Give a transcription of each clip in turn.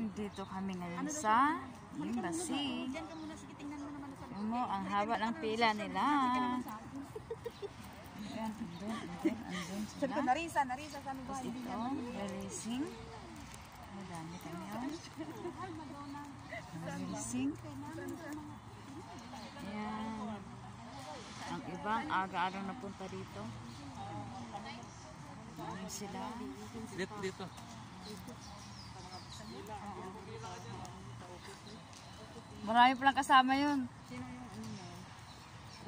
Dito kami ngayon sa embassy. Tingnan mo sa ang haba ng pila nila. Ayan, andun, andun, andun Sabi ko, sila. Narisa, Narisa, sabi ko, hindi Ito, releasing. Madami kami, oh. Releasing. Ayan. Ang ibang aga-aga napunta dito. Ayan sila. Dito, dito. Marami palang kasama yun.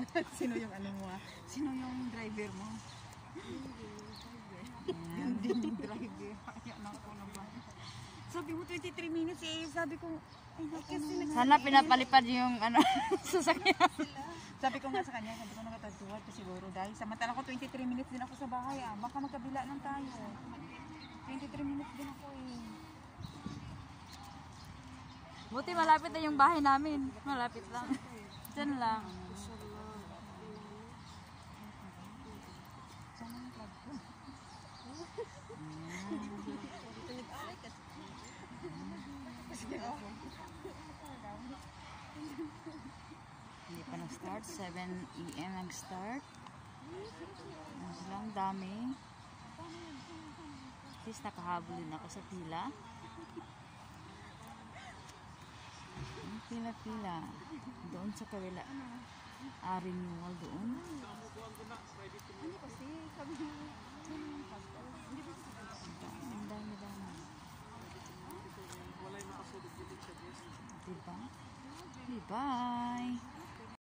Sino yung ano mo ah? Sino yung driver mo? Hindi yung driver. Kaya na ako na ba? Sabi mo 23 minutes eh. Sabi ko, ay naku. Sana pinapalipad yung ano, sasakyan. Sabi ko nga sa kanya, sabi ko nakatatuwa to siguro dahil samantala ko 23 minutes din ako sa bahay ah. Baka magkabila lang tayo. 23 minutes din ako eh. Buti malapit na yung bahay namin. Malapit lang. Diyan lang. Hindi pa nag-start. 7 a.m. nag-start. Ang dami. At least nakahabol din ako sa pila. Ang Pila-pila. Doon sa kawila. Ah, renewal doon. Ang dami-dami. Diba? Bye-bye!